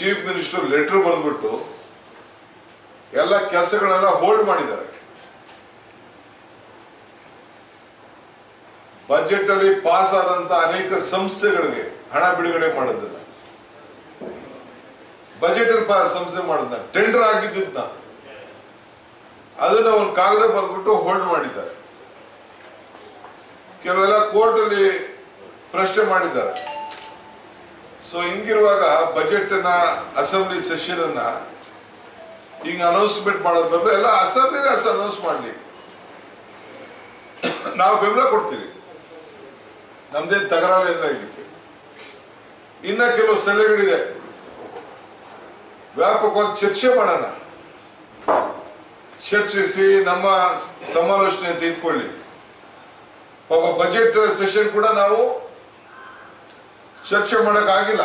Chief minister letter ಬರೆದ್ಬಿಟ್ಟು ಎಲ್ಲ ಕೆಲಸಗಳೆಲ್ಲ ಹೋಲ್ಡ್ ಮಾಡಿದ್ದಾರೆ. ಬಜೆಟ್ ಅಲ್ಲಿ ಪಾಸ್ ಆದಂತ ಅನೇಕ ಸಂಸ್ಥೆಗಳಿಗೆ ಹಣ ಬಿಡುಗಡೆ ಮಾಡೋದಿಲ್ಲ ಬಜೆಟ್ ಅಲ್ಲಿ ಸಂಸ್ಥೆ ಮಾಡಿದ್ನ ಟೆಂಡರ್ ಆಗಿದ್ದನ್ನ ಅದನ್ನ ಒಂದು ಕಾಗದ ಬರೆದ್ಬಿಟ್ಟು ಹೋಲ್ಡ್ ಮಾಡಿದ್ದಾರೆ. ಕೆಲವೆಲ್ಲ ಕೋರ್ಟ್ ಅಲ್ಲಿ ಪ್ರಶ್ನೆ ಮಾಡಿದ್ದಾರೆ. ಸೊ ಹಿಂಗಿರುವಾಗ ಬಜೆಟ್ನ ಅಸೆಂಬ್ಲಿ ಸೆಷನ್ ಅನ್ನ ಹಿಂಗ ಅನೌನ್ಸ್ಮೆಂಟ್ ಮಾಡೋದ್ ಬದಲು ಎಲ್ಲ ಅಸೆಂಬ್ಲಿ ಅನೌನ್ಸ್ ಮಾಡ್ಲಿ. ನಾವು ಬೆಂಬಲ ಕೊಡ್ತೀವಿ. ನಮ್ದೇನ್ ತಕರಾರಿಲ್ಲ ಇದಕ್ಕೆ. ಇನ್ನ ಕೆಲವು ಸಲಹೆಗಳಿದೆ. ವ್ಯಾಪಕವಾಗಿ ಚರ್ಚೆ ಮಾಡೋಣ. ಚರ್ಚಿಸಿ ನಮ್ಮ ಸಮಾಲೋಚನೆ ತೆಗೆದುಕೊಳ್ಳಿ. ಪಾಪ ಬಜೆಟ್ ಸೆಷನ್ ಕೂಡ ನಾವು ಚರ್ಚೆ ಮಾಡೋಕ್ಕಾಗಿಲ್ಲ.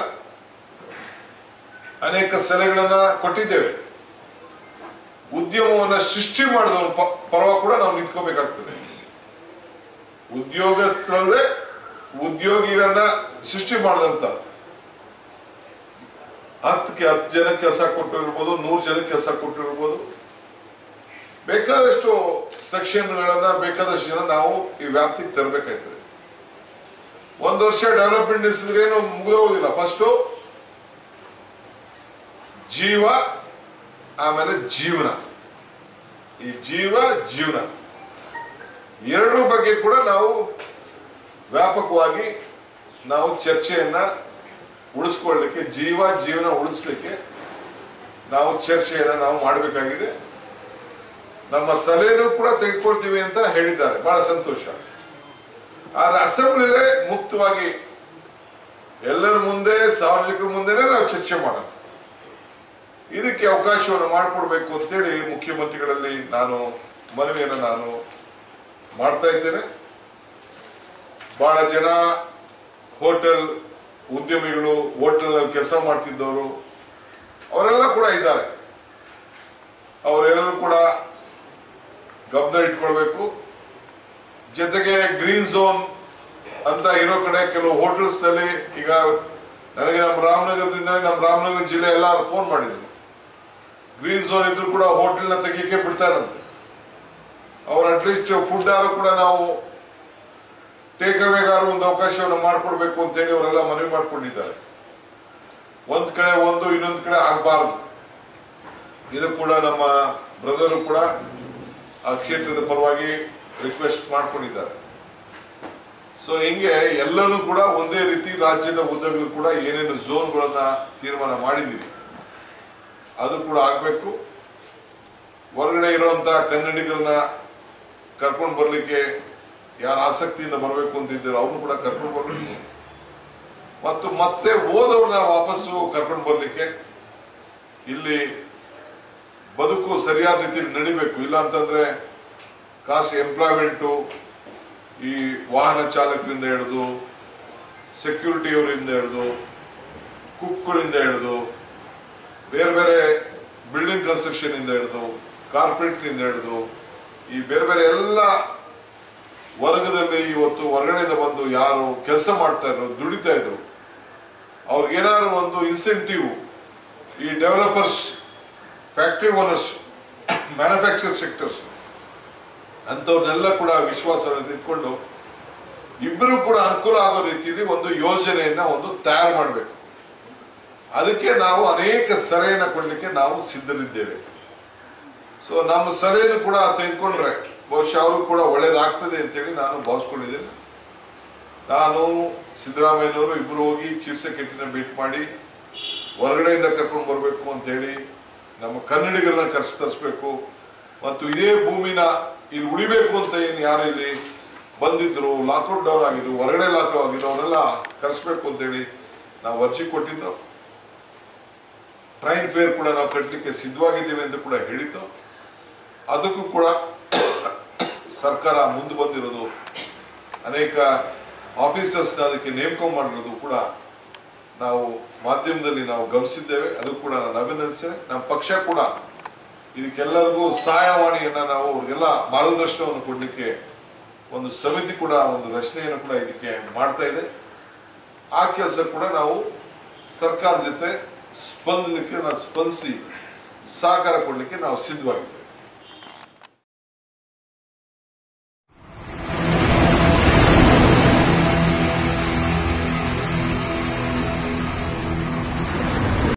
ಅನೇಕ ಸಲಹೆಗಳನ್ನ ಕೊಟ್ಟಿದ್ದೇವೆ. ಉದ್ಯಮವನ್ನ ಸೃಷ್ಟಿ ಮಾಡಿದವರ ಪರ್ವ ಕೂಡ ನಾವು ನಿಂತ್ಕೋಬೇಕಾಗ್ತದೆ. ಉದ್ಯೋಗಸ್ಥರಲ್ಲದೆ ಉದ್ಯೋಗಿಗಳನ್ನ ಸೃಷ್ಟಿ ಮಾಡಿದಂತ. ಹತ್ತಕ್ಕೆ ಹತ್ತು ಜನ ಕೆಲಸ ಕೊಟ್ಟಿರ್ಬೋದು, ನೂರು ಜನ ಕೆಲಸ ಕೊಟ್ಟಿರ್ಬೋದು. ಬೇಕಾದಷ್ಟು ಸೆಕ್ಷನ್ಗಳನ್ನ, ಬೇಕಾದಷ್ಟು ಜನ ನಾವು ಈ ವ್ಯಾಪ್ತಿಗೆ ತರಬೇಕಾಯ್ತದೆ ಒಂದು ವರ್ಷ ಡೆವಲಪ್ಮೆಂಟ್ ನಿಲ್ಸಿದ್ರೆ ಏನು ಮುಗಿದೋಗೋದಿಲ್ಲ. ಫಸ್ಟು ಜೀವ, ಆಮೇಲೆ ಜೀವನ. ಈ ಜೀವ, ಜೀವನ. ಎರಡರ ಬಗ್ಗೆ ಕೂಡ ನಾವು ವ್ಯಾಪಕವಾಗಿ ನಾವು ಚರ್ಚೆಯನ್ನ ಉಳಿಸ್ಕೊಳ್ಳಿಕ್ಕೆ, ಜೀವ, ಜೀವನ ಉಳಿಸ್ಲಿಕ್ಕೆ ನಾವು ಚರ್ಚೆಯನ್ನ ನಾವು ಮಾಡಬೇಕಾಗಿದೆ. ನಮ್ಮ ಸಲಹೆನೂ ಕೂಡ ತೆಗೆದುಕೊಳ್ತೀವಿ ಅಂತ ಹೇಳಿದ್ದಾರೆ. ಬಹಳ ಸಂತೋಷ. ಆದ್ರೆ ಅಸೆಂಬ್ಲಿಲೇ ಮುಕ್ತವಾಗಿ ಎಲ್ಲರ ಮುಂದೆ, ಸಾರ್ವಜನಿಕರ ಮುಂದೆನೆ ನಾವು ಚರ್ಚೆ ಮಾಡೋಣ ಇದಕ್ಕೆ ಅವಕಾಶವನ್ನು ಮಾಡಿಕೊಡ್ಬೇಕು ಅಂತೇಳಿ ಮುಖ್ಯಮಂತ್ರಿಗಳಲ್ಲಿ ನಾನು ಮನವಿಯನ್ನು ನಾನು ಮಾಡ್ತಾ ಇದ್ದೇನೆ. ಬಹಳ ಜನ ಹೋಟೆಲ್ ಉದ್ಯಮಿಗಳು, ಹೋಟೆಲ್ನಲ್ಲಿ ಕೆಲಸ ಮಾಡ್ತಿದ್ದವರು, ಅವರೆಲ್ಲ ಕೂಡ ಇದ್ದಾರೆ. ಅವರೆಲ್ಲರೂ ಕೂಡ ಗಮನ ಇಟ್ಕೊಳ್ಬೇಕು. ಜೊತೆಗೆ ಗ್ರೀನ್ ಝೋನ್ ಅಂತ ಇರೋ ಕಡೆ ಕೆಲವು ಹೋಟೆಲ್ಸ್ ಅಲ್ಲಿ ಈಗ ನನಗೆ ನಮ್ಮ ರಾಮನಗರದಿಂದ ನಮ್ಮ ರಾಮನಗರ ಜಿಲ್ಲೆ ಎಲ್ಲ ಫೋನ್ ಮಾಡಿದ್ರು. ಗ್ರೀನ್ ಝೋನ್ ಇದ್ರು ಕೂಡ ಹೋಟೆಲ್ನ ತೆಗಿಯಕ್ಕೆ ಬಿಡ್ತಾರಂತೆ ಅವ್ರು ಅಟ್ಲೀಸ್ಟ್ ಫುಡ್ ಆರು ಕೂಡ ನಾವು ಟೇಕ್ ಅವೇಗಾರು ಒಂದು ಅವಕಾಶವನ್ನು ಮಾಡಿಕೊಡ್ಬೇಕು ಅಂತೇಳಿ ಅವರೆಲ್ಲ ಮನವಿ ಮಾಡಿಕೊಂಡಿದ್ದಾರೆ. ಒಂದ್ ಕಡೆ ಒಂದು, ಇನ್ನೊಂದು ಕಡೆ ಆಗಬಾರದು. ಇದು ಕೂಡ ನಮ್ಮ ಬ್ರದರು ಕೂಡ ಆ ಕ್ಷೇತ್ರದ ಪರವಾಗಿ ರಿಕ್ವೆಸ್ಟ್ ಮಾಡ್ಕೊಂಡಿದ್ದಾರೆ ಸೊ ಹಿಂಗೆ ಎಲ್ಲರೂ ಕೂಡ ಒಂದೇ ರೀತಿ ರಾಜ್ಯದ ಉದ್ದಗಳು ಕೂಡ ಏನೇನು ಝೋನ್ಗಳನ್ನ ತೀರ್ಮಾನ ಮಾಡಿದ್ದೀವಿ ಅದು ಕೂಡ ಆಗಬೇಕು. ಹೊರಗಡೆ ಇರುವಂತ ಕನ್ನಡಿಗರನ್ನ ಕರ್ಕೊಂಡು ಬರಲಿಕ್ಕೆ ಯಾರು ಆಸಕ್ತಿಯಿಂದ ಬರಬೇಕು ಅಂತಿದ್ದಾರೆ ಅವ್ರು ಕೂಡ ಕರ್ಕೊಂಡು ಬರಬೇಕು. ಮತ್ತು ಮತ್ತೆ ಓದವ್ರನ್ನ ವಾಪಸ್ಸು ಕರ್ಕೊಂಡು ಬರಲಿಕ್ಕೆ ಇಲ್ಲಿ ಬದುಕು ಸರಿಯಾದ ರೀತಿಯಲ್ಲಿ ನಡಿಬೇಕು. ಇಲ್ಲ ಅಂತಂದ್ರೆ ಕಾಸು ಎಂಪ್ಲಾಯ್ಮೆಂಟು ಈ ವಾಹನ ಚಾಲಕರಿಂದ ಹಿಡಿದು, ಸೆಕ್ಯೂರಿಟಿಯವರಿಂದ ಹಿಡಿದು, ಕುಕ್ಗಳಿಂದ ಹಿಡಿದು, ಬೇರೆ ಬೇರೆ ಬಿಲ್ಡಿಂಗ್ ಕನ್ಸ್ಟ್ರಕ್ಷನ್ ಇಂದ ಹಿಡಿದು ಕಾರ್ಪೊರೇಟ್ನಿಂದ ಹಿಡಿದು, ಈ ಬೇರೆ ಬೇರೆ ಎಲ್ಲ ವರ್ಗದಲ್ಲಿ ಇವತ್ತು ಹೊರಗಡೆಯಿಂದ ಬಂದು ಯಾರು ಕೆಲಸ ಮಾಡ್ತಾ ಇದ್ರು, ದುಡಿತಾ ಇದ್ರು. ಅವ್ರಿಗೇನಾದ್ರು ಒಂದು ಇನ್ಸೆಂಟಿವ್ ಈ developers factory owners manufacture sectors ಅಂಥವ್ರನ್ನೆಲ್ಲ ಕೂಡ ವಿಶ್ವಾಸ ಇಟ್ಕೊಂಡು ಇಬ್ಬರು ಕೂಡ ಅನುಕೂಲ ಆಗೋ ರೀತಿಯಲ್ಲಿ ಒಂದು ಯೋಜನೆಯನ್ನ ಒಂದು ತಯಾರು ಮಾಡಬೇಕು. ಅದಕ್ಕೆ ನಾವು ಅನೇಕ ಸಲಹೆಯನ್ನು ಕೊಡಲಿಕ್ಕೆ ನಾವು ಸಿದ್ಧರಿದ್ದೇವೆ. ಸೊ ನಮ್ಮ ಸಲಹೆಯನ್ನು ಕೂಡ ತೆಗೆದುಕೊಂಡ್ರೆ ಬಹುಶಃ ಅವರು ಕೂಡ ಒಳ್ಳೇದಾಗ್ತದೆ ಅಂತೇಳಿ ನಾನು ಭಾವಿಸ್ಕೊಂಡಿದ್ದೇನೆ. ನಾನು ಸಿದ್ದರಾಮಯ್ಯನವರು ಇಬ್ಬರು ಹೋಗಿ ಚೀಫ್ ಸೆಕ್ರೆಟರಿನ ಭೇಟಿ ಮಾಡಿ ಹೊರಗಡೆಯಿಂದ ಕರ್ಕೊಂಡು ಬರಬೇಕು ಅಂತೇಳಿ ನಮ್ಮ ಕನ್ನಡಿಗರನ್ನ ಕರೆಸಿ ತರಿಸ್ಬೇಕು. ಮತ್ತು ಇದೇ ಭೂಮಿನ ಇಲ್ಲಿ ಉಳಿಬೇಕು ಅಂತ ಏನು ಯಾರು ಇಲ್ಲಿ ಬಂದಿದ್ರು ಲಾಕ್ಔಟ್ ಡೌನ್ ಆಗಿದ್ರು ಹೊರಗಡೆ ಲಾಕ್ಔಟ್ ಆಗಿದ್ರು ಅವನ್ನೆಲ್ಲ ಕರೆಸ್ಬೇಕು ಅಂತೇಳಿ ನಾವು ಅರ್ಜಿ ಕೊಟ್ಟಿದ್ದು. ಟ್ರೈನ್ ಫೇರ್ ಕೂಡ ನಾವು ಕಟ್ಟಲಿಕ್ಕೆ ಸಿದ್ಧವಾಗಿದ್ದೇವೆ ಅಂತ ಕೂಡ ಹೇಳಿದ್ದು. ಅದಕ್ಕೂ ಕೂಡ ಸರ್ಕಾರ ಮುಂದೆ ಬಂದಿರೋದು, ಅನೇಕ ಆಫೀಸರ್ಸ್ನ ಅದಕ್ಕೆ ನೇಮಕ ಮಾಡಿರೋದು ಕೂಡ ನಾವು ಮಾಧ್ಯಮದಲ್ಲಿ ನಾವು ಗಮನಿಸಿದ್ದೇವೆ. ಅದು ಕೂಡ ನಾನು ಅಭಿನಂದಿಸ್ತೇನೆ. ನಮ್ಮ ಪಕ್ಷ ಕೂಡ ಇದಕ್ಕೆಲ್ಲರಿಗೂ ಸಹಾಯವಾಣಿಯನ್ನ ನಾವು ಅವ್ರಿಗೆಲ್ಲ ಮಾರ್ಗದರ್ಶನವನ್ನು ಕೊಡಲಿಕ್ಕೆ ಒಂದು ಸಮಿತಿ ಕೂಡ, ಒಂದು ರಚನೆಯನ್ನು ಕೂಡ ಇದಕ್ಕೆ ಮಾಡ್ತಾ ಇದೆ. ಆ ಕೆಲಸ ಕೂಡ ನಾವು ಸರ್ಕಾರದ ಜೊತೆ ಸ್ಪಂದಲಿಕ್ಕೆ ನಾವು ಸ್ಪಂದಿಸಿ ಸಹಕಾರ ಕೊಡಲಿಕ್ಕೆ ನಾವು ಸಿದ್ಧವಾಗಿದ್ದೇವೆ.